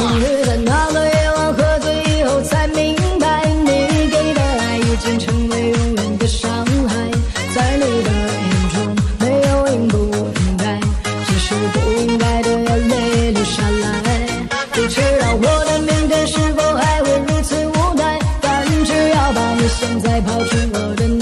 终于在那个夜晚喝醉以后才明白你给的爱已经成为永远的伤害在你的眼中没有应不应该只是不应该的眼泪流下来不知道我的明天是否还会如此无奈但只要把你现在抛出我的